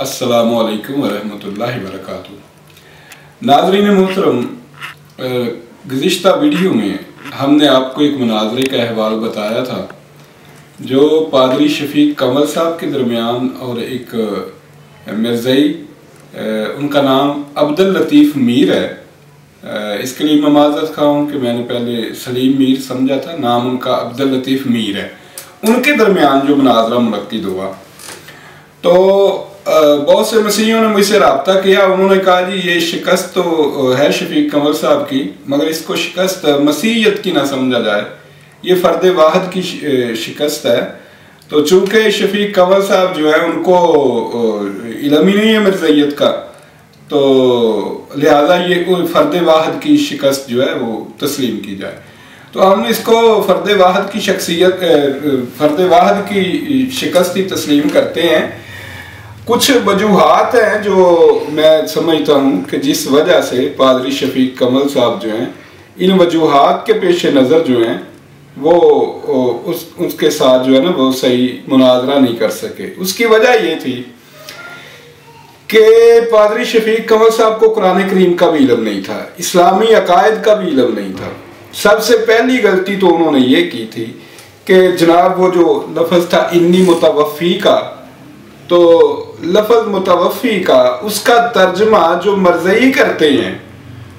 अस्सलाम वालेकुम वरहमतुल्लाहि वबरकातुहू। नाजरीन मोहतरम गुज्त वीडियो में हमने आपको एक मुनाजरे का अहवाल बताया था, जो पादरी शफीक कमल साहब के दरमियान और एक मिर्ज़ई उनका नाम अब्दुल लतीफ़ मीर है। इसके लिए मैं माजरत खा हूँ कि मैंने पहले सलीम मीर समझा था, नाम उनका अब्दुल लतीफ़ मीर है। उनके दरमियान जो मुनाजरा मुनद हुआ। तो बहुत से मसीहों ने मुझसे रबता किया, उन्होंने कहा, जी, ये शिकस्त तो है शफीक कंवर साहब की, मगर इसको शिकस्त मसीहत की ना समझा जाए। ये फ़र्द वाहद की शिकस्त है। तो चूँकि शफीक कंवर साहब जो है, उनको इलम ही नहीं है मिर्जैत का तो लिहाजा ये फ़र्द वाहद की शिकस्त जो है, वो तस्लीम की जाए। तो हम इसको फ़र्द वाहद की शख्सियत फ़र्द वाहद की शिकस्त ही तस्लीम करते हैं। कुछ वजूहत हैं जो मैं समझता हूँ कि जिस वजह से पादरी शफीक कमल साहब जो हैं, इन वजूहत के पेश नज़र जो हैं, वो उस, उसके साथ जो है ना, वो सही मुनाजरा नहीं कर सके। उसकी वजह ये थी कि पादरी शफीक कमल साहब को कुरान करीम का भी इलम नहीं था, इस्लामी अकायद का भी इलम नहीं था। सबसे पहली गलती तो उन्होंने ये की थी कि जनाब वो जो लफज था इन्नी मुतवफ़ी का तो लफज मुतवफ़ी का, उसका तर्जमा जो मर्जई करते हैं,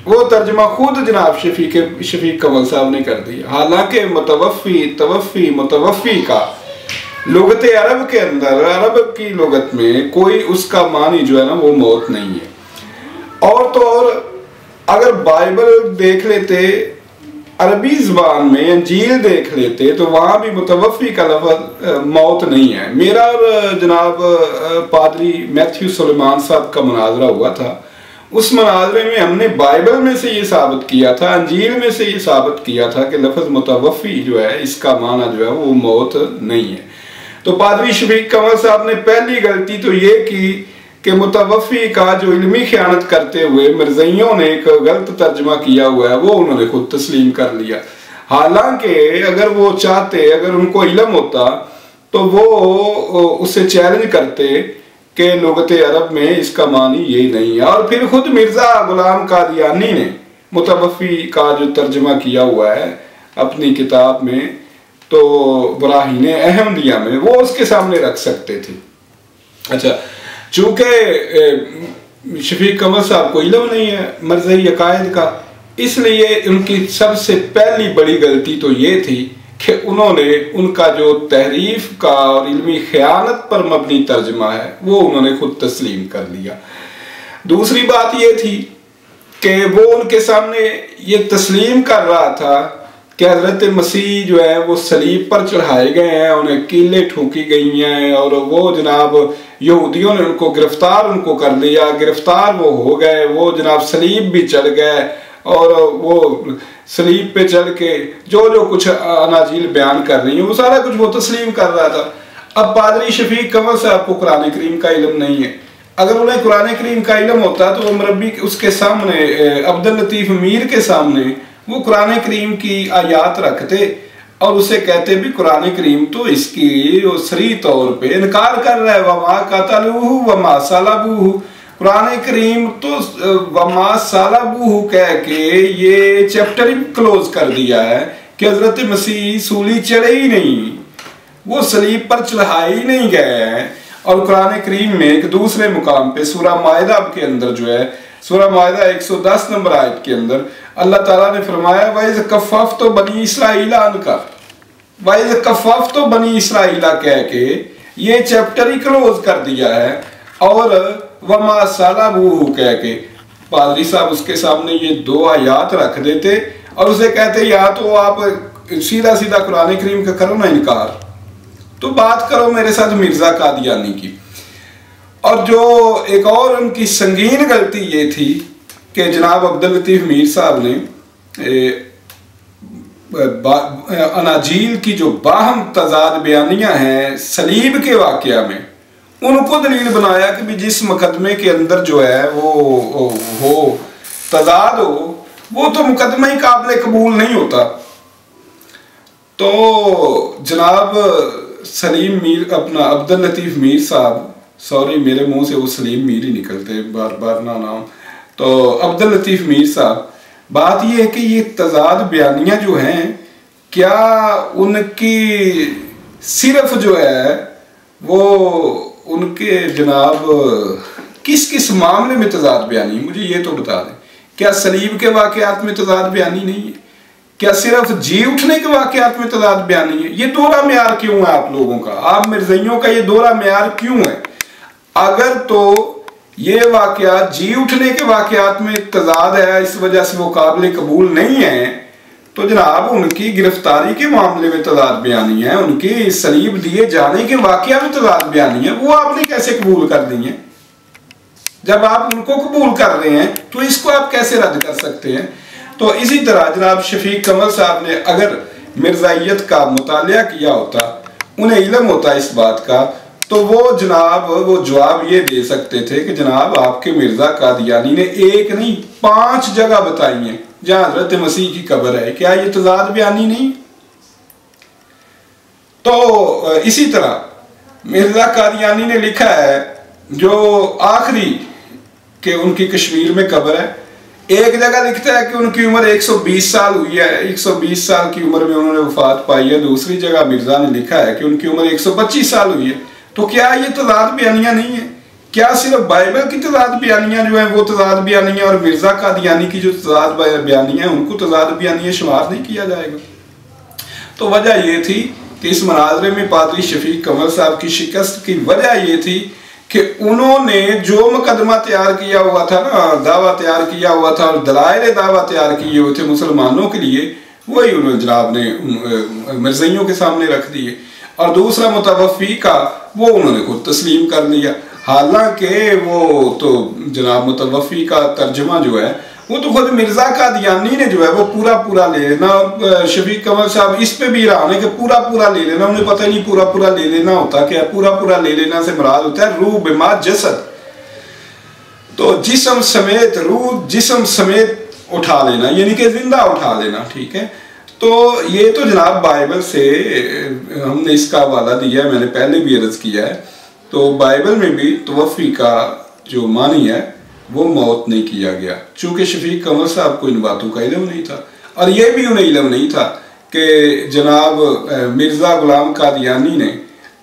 वो तर्जमा खुद जनाब शफीक शफीक कमल साहब ने कर दिया हालाँकि मुतवफ़ी, तवफ़ी, मुतवफ़ी का, लगत अरब के अंदर, अरब की लगत में कोई उसका मानी जो है ना, वो मौत नहीं है। और तो और, अगर बाइबल देख लेते अरबी जबान में अंजील देख लेते तो वहाँ भी मुतवफ़ी का लफज मौत नहीं है। मेरा और जनाब पादरी मैथ्यू सलेमान साहब का मुनाजरा हुआ था। उस मुनाजरे में हमने बाइबल में से ये साबित किया था, अंजील में से ये साबित किया था कि लफज मुतवफ़ी जो है, इसका माना जो है, वो मौत नहीं है। तो पादरी शफीक कंवर साहब ने पहली गलती तो ये की कि मुतवफ़ी का जो इलमी ख़यानत करते हुए मिर्जइयों ने एक गलत तर्जमा किया हुआ है, वो उन्होंने खुद तस्लीम कर लिया। हालाँकि अगर वो चाहते, अगर उनको इलम होता तो वो उसे चैलेंज करते कि लगत अरब में इसका मानी यही नहीं है। और फिर खुद मिर्ज़ा गुलाम कादियानी ने मुतवफ़ी का जो तर्जमा किया हुआ है अपनी किताब में तो बराहीन अहमदिया में, वो उसके सामने रख सकते थे। अच्छा चूँकि शफीक कमर साहब को इलम नहीं है, मरजई अकायद का, इसलिए उनकी सबसे पहली बड़ी गलती तो ये थी कि उन्होंने उनका जो तहरीफ का और इलमी ख़यानत पर मबनी तर्जमा है, वो उन्होंने खुद तस्लीम कर लिया। दूसरी बात ये थी कि वो उनके सामने ये तस्लीम कर रहा था कि हज़रत मसीह जो है, वो सलीब पर चढ़ाए गए हैं, उन्हें कीले ठोकी गई हैं, और वो जनाब यहूदियों ने उनको गिरफ़्तार उनको कर लिया। गिरफ़्तार वो हो गए, वो जनाब सलीब भी चढ़ गए, और वो सलीब पे चल के जो जो कुछ अनाजील बयान कर रही है, वो सारा कुछ वो तस्लीम कर रहा था। अब पादरी शफीक कंवर से आपको कुरान करीम का इलम नहीं है। अगर उन्हें कुरान करीम का इलम होता तो वो मरबी उसके सामने अब्दुल लतीफ़ मीर के सामने वो कुरान करीम की आयात रखते और उसे कहते भी कुरान करीम तो इसकी सरी तौर पे इनकार कर रहा है, वमा कतलूहु, वमा सलाबूहु। कुरान करीम तो वमा सलाबूहु कह के ये चैप्टर ही क्लोज कर दिया है कि हज़रत मसीह सूली चढ़े ही नहीं, वो सलीब पर चढ़ाए ही नहीं गए हैं। और कुरान करीम में एक दूसरे मुकाम पे सूरा मायदा के अंदर जो है सूरा मायदा 110 नंबर आयत के अंदर अल्लाह ताला ने फरमाया वाइज कफ़ाफ तो बनी इसराइला का। वाइज कफ़ाफ तो बनी इसराइला कह के ये चैप्टर ही क्लोज कर दिया है और वमा साला कह के। पादरी साहब उसके सामने ये दो आयात रख देते और उसे कहते, या तो आप सीधा सीधा कुरान करीम का करो ना इनकार। तो बात करो मेरे साथ मिर्ज़ा कादियानी की। और जो एक और उनकी संगीन गलती ये थी कि जनाब अब्दुल लतीफ़ मीर साहब ने अनाजील की जो बाहम तजाद बयानियाँ हैं सलीब के वाक़ में, उनको दलील बनाया कि भी जिस मुकदमे के अंदर जो है वो हो तजाद हो, वो तो मुकदमा ही काबिल कबूल नहीं होता। तो जनाब सलीम मीर, अपना अब्दुल लतीफ़ मीर साहब सॉरी मेरे मुँह से वो सलीम मीर ही निकलते बार बार ना नाम तो अब्दुल लतीफ़ मीर साहब बात ये है कि ये तजाद बयानियाँ जो हैं क्या उनकी सिर्फ़ जो है वो उनके जनाब किस किस मामले में तजाद बयानी मुझे ये तो बता दें क्या सलीब के वाकयात में तजाद बयानी नहीं है क्या सिर्फ़ जी उठने के वाकयात में तजाद बयानी है ये दोहरा मैार क्यों है आप लोगों का आप मिर्जइयों का ये दोहरा म्यार क्यों है अगर तो ये वाकयात, जी उठने के वाकयात में तजाद है, इस वजह से वो काबिल कबूल नहीं है तो जनाब उनकी गिरफ्तारी के मामले में तजाद बयानी है, उनकी सलीब दिए जाने के वाकया में तजाद बयानी है, वो आपने कैसे कबूल कर दी है? जब आप उनको कबूल कर रहे हैं तो इसको आप कैसे रद्द कर सकते हैं? तो इसी तरह जनाब शफीक कमल साहब ने अगर मिर्जाइत का मुताल किया होता, उन्हें इलम होता इस बात का तो वो जनाब, वो जवाब ये दे सकते थे कि जनाब आपके मिर्ज़ा कादियानी ने एक नहीं, पाँच जगह बताई हैं। जहाँ हज़रत मसीह की कब्र है। क्या ये तजाद बयानी नहीं? तो इसी तरह, मिर्ज़ा कादियानी ने लिखा है, जो आखिरी के उनकी कश्मीर में कब्र है। एक जगह लिखता है कि उनकी उम्र 120 साल हुई है। 120 साल की उम्र में उन्होंने वफात पाई है। दूसरी जगह मिर्ज़ा ने लिखा है कि उनकी उम्र 125 साल हुई है। तो क्या ये तजाद बयानियाँ नहीं है? क्या सिर्फ़ बाइबल की तजाद बयानियाँ जो है, वो तजाद बयानियाँ और मिर्ज़ा कादियानी की जो तजाद बयानियाँ हैं, उनको तजाद बयानियाँ शुमार नहीं किया जाएगा? तो वजह ये थी कि इस मनाजरे में पादरी शफीक कमल साहब की शिकस्त की वजह ये थी कि उन्होंने जो मुकदमा तैयार किया हुआ था ना, दावा तैयार किया हुआ था और दलाइल दावा तैयार किए हुए थे मुसलमानों के लिए, वही उन्होंने जनाब ने मिर्जियों के सामने रख दिए। और दूसरा मुतवफ़ी का वो उन्होंने खुद तस्लीम कर लिया। हालाँकि वो तो जनाब मुतवफ़ी का तर्जमा जो है, वो तो खुद मिर्ज़ा का दियानी ने जो है, वो पूरा पूरा ले लेना। शफीक कंवर साहब इस पे भी रहा है कि पूरा पूरा ले लेना। उन्हें पता नहीं पूरा पूरा ले लेना होता क्या पूरा पूरा ले लेना से मराद होता है रूह बिमार जसद। तो जिसम समेत रूह जिसम समेत उठा लेना, यानी कि ज़िंदा उठा लेना, ठीक है? तो ये तो जनाब बाइबल से हमने इसका हवाला दिया है, मैंने पहले भी अर्ज़ किया है। तो बाइबल में भी तवफ़ी का जो मानी है, वो मौत नहीं किया गया। चूँकि शफीक कमर साहब को इन बातों का इलम नहीं था। और ये भी उन्हें इलम नहीं था कि जनाब मिर्ज़ा गुलाम कादियानी ने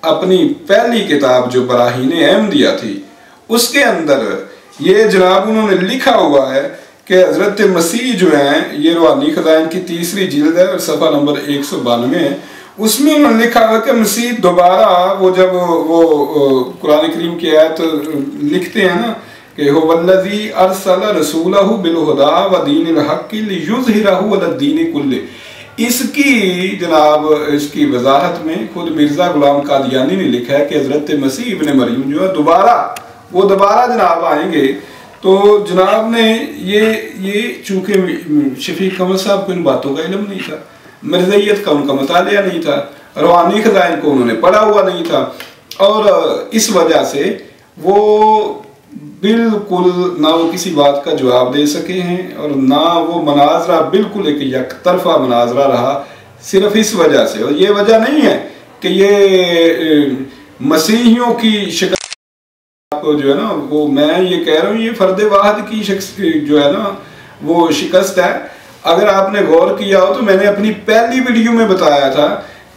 अपनी पहली किताब जो बराहीन अहम दिया थी, उसके अंदर ये जनाब उन्होंने लिखा हुआ है कि हज़रत मसीह जो हैं, ये रूहानी ख़जान की तीसरी जिल्द है, सफ़ा नंबर एक सौ बानवे। है उसमें उन्होंने लिखा हुआ कि मसीह दोबारा वो जब वो कुरान करीम की आयत तो लिखते हैं ना, कि हुवल्लज़ी अरसल रसूलहु बिलहुदा व दीन कुल्ले। इसकी जनाब, इसकी वजाहत में खुद मिर्ज़ा गुलाम कादियानी ने लिखा है कि हज़रत मसीह इब्न मरीम जो है, दोबारा, वो दोबारा जनाब आएँगे। तो जनाब ने ये ये चूँकि शफीक कमल साहब को इन बातों का इलम नहीं था मिर्जैत का उनका मुताल नहीं था, रवानी खजाइन को उन्होंने पढ़ा हुआ नहीं था, और इस वजह से वो बिल्कुल ना वो किसी बात का जवाब दे सके हैं, और ना वो मनाजरा बिल्कुल एक यक तरफा मनाजरा रहा, सिर्फ़ इस वजह से। और ये वजह नहीं है कि ये मसीहियों की शिकस्त जो है ना, वो मैं ये कह रहा हूँ, ये फर्द वाहद की शख्स जो है ना, वो शिकस्त है। अगर आपने गौर किया हो तो मैंने अपनी पहली वीडियो में बताया था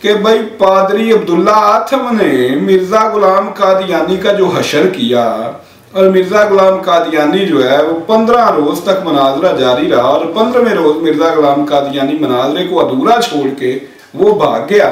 कि भाई पादरी अब्दुल्ला आथम ने मिर्ज़ा गुलाम कादियानी का जो हशर किया और मिर्ज़ा गुलाम कादियानी जो है, वो पंद्रह रोज तक मनाजरा जारी रहा और पंद्रहवें रोज मिर्ज़ा गुलाम कादियानी मनाजरे को अधूरा छोड़ के वो भाग गया।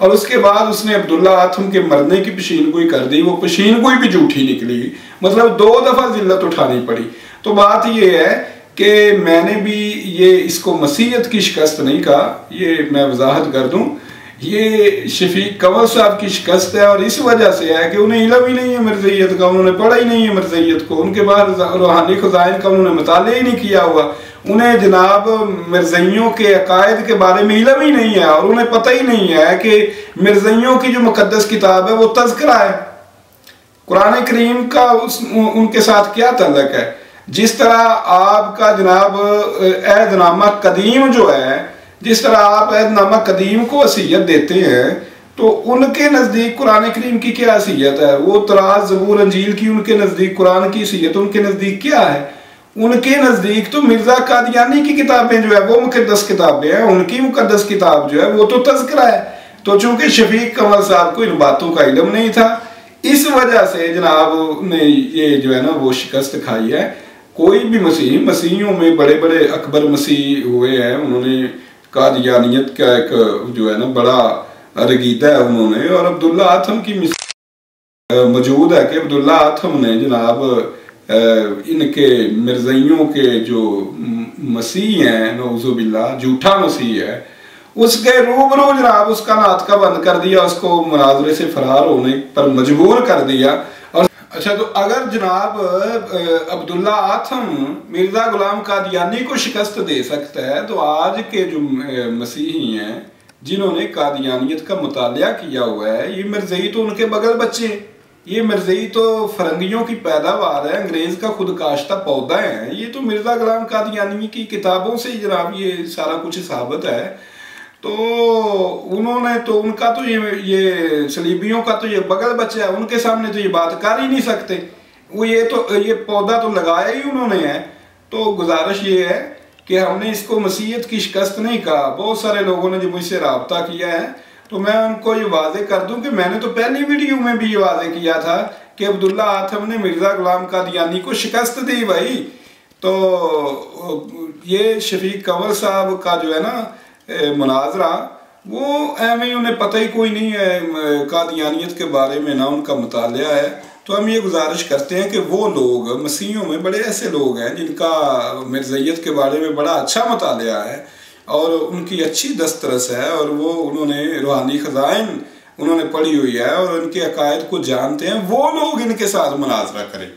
और उसके बाद उसने अब्दुल्ला आथम के मरने की पशीन कोई कर दी। वो पशीन कोई भी झूठी निकली। मतलब दो दफ़ा जिल्लत उठानी पड़ी। तो बात ये है कि मैंने भी ये इसको मसीहत की शिकस्त नहीं कहा। ये मैं वजाहत कर दूँ। ये शफीक कंवर साहब की शिकस्त है और इस वजह से है कि उन्हें इलम ही नहीं है मरजैत का। उन्होंने पढ़ा ही नहीं है मरजैत को। उनके बाद रूहानी खुजाइन का उन्होंने मुताल ही नहीं किया हुआ। उन्हें जनाब मिर्जइयों के अकायद के बारे में इलम ही नहीं है और उन्हें पता ही नहीं है कि मिर्जइयों की जो मुकदस किताब है वो तस्करा है। कुरान करीम का उस उनके साथ क्या तलक है? जिस तरह आपका जनाब ऐदनामा कदीम जो है, जिस तरह आप ऐदनामा कदीम को असीयत देते हैं तो उनके नज़दीक कुरान करीम की क्या असीयत है? वो तराज जबूर, अंजील की उनके नज़दीक, कुरान की असीयत उनके नज़दीक क्या है? उनके नज़दीक तो मिर्ज़ा कादियानी की किताबें जो है, वो मुकदस किताबें हैं, उनकी मुकदस किताब जो है, वो तो तस्करा है। तो चूँकि शफीक कमल साहब को इन बातों का इलम नहीं था, इस वजह से जनाब ने ये जो है ना, वो शिकस्त खाई है। कोई भी मसीह मसीहियों में बड़े बड़े अकबर मसीह हुए हैं, उन्होंने कादियानियत का एक जो है ना, बड़ा रगीदा है उन्होंने, और अब्दुल्ला आथम की मौजूद है कि अब्दुल्ला आथम ने जनाब इनके मिर्जइयों के जो मसीह हैं नौजुबिल्ला झूठा मसीह है, उसके रूबरू जनाब उसका नातका बंद कर दिया, उसको मुनाजरे से फरार होने पर मजबूर कर दिया। और अच्छा तो अगर जनाब अब्दुल्ला आथम मिर्ज़ा गुलाम कादियानी को शिकस्त दे सकता है तो आज के जो मसीही हैं, जिन्होंने कादियानियत का मुताल किया हुआ है, ये मिर्जई तो उनके बगल बच्चे ये मिर्जई तो फरंगियों की पैदावार है, अंग्रेज़ का खुद काश्ता पौधा है। ये तो मिर्ज़ा गुलाम कादियानी की किताबों से जनाब ये सारा कुछ साबित है। तो उन्होंने तो उनका तो ये ये सलीबियों का तो ये बगल बच्चा है, उनके सामने तो ये बात कर ही नहीं सकते। वो ये तो ये पौधा तो लगाया ही उन्होंने है। तो गुजारिश ये है कि हमने इसको मसीहत की शिकस्त नहीं कहा। बहुत सारे लोगों ने जो मुझसे रबता किया है तो मैं उनको ये वाजे कर दूँ कि मैंने तो पहली वीडियो में भी ये वाजे किया था कि अब्दुल्ला आथम ने मिर्ज़ा गुलाम कादियानी को शिकस्त दी भाई। तो ये शफीक कंवर साहब का जो है ना मुनाजरा, वो एवं उन्हें पता ही कोई नहीं है कादियानियत के बारे में ना उनका मुताल है। तो हम ये गुजारिश करते हैं कि वो लोग, मसीहों में बड़े ऐसे लोग हैं जिनका मिर्जैत के बारे में बड़ा अच्छा मुताल है। और उनकी अच्छी दस्तरस है और वो उन्होंने रूहानी ख़जाइन उन्होंने पढ़ी हुई है और उनके अकायद को जानते हैं। वो लोग इनके साथ मुनाजरा करें।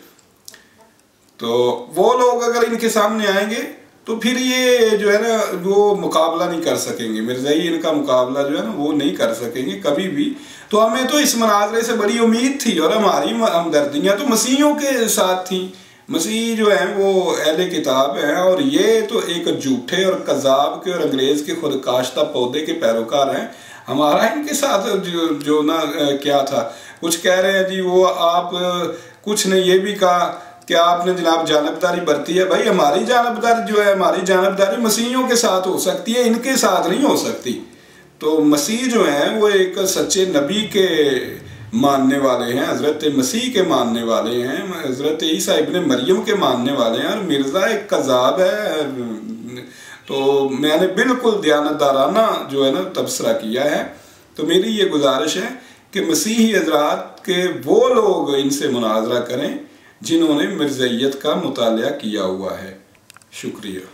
तो वो लोग अगर इनके सामने आएँगे तो फिर ये जो है ना, वो मुकाबला नहीं कर सकेंगे। मिर्जाई इनका मुकाबला जो है ना, वो नहीं कर सकेंगे कभी भी। तो हमें तो इस मनाजरे से बड़ी उम्मीद थी और हमारी हमदर्दियाँ तो मसीहों के साथ थी। मसीह जो है, वो अहल किताब हैं और ये तो एक झूठे और कजाब के और अंग्रेज़ के खुद काश्ता पौधे के पैरोकार हैं। हमारा इनके साथ जो जो ना क्या था? कुछ कह रहे हैं, जी, वो आप कुछ ने ये भी कहा कि आपने जनाब जानबदारी बरती है। भाई, हमारी जानबदारी जो है, हमारी जानबदारी मसीहियों के साथ हो सकती है, इनके साथ नहीं हो सकती। तो मसीह जो हैं, वो एक सच्चे नबी के मानने वाले हैं, हज़रत मसीह के मानने वाले हैं, हज़रत ईसा इबन मरियम के मानने वाले हैं और मिर्ज़ा एक कज़ाब है। तो मैंने बिल्कुल दयानतदाराना जो है ना तबसरा किया है। तो मेरी ये गुजारिश है कि मसीही हजरात के वो लोग इनसे मुनाजरा करें जिन्होंने मिर्जैत का मुताल किया हुआ है। शुक्रिया।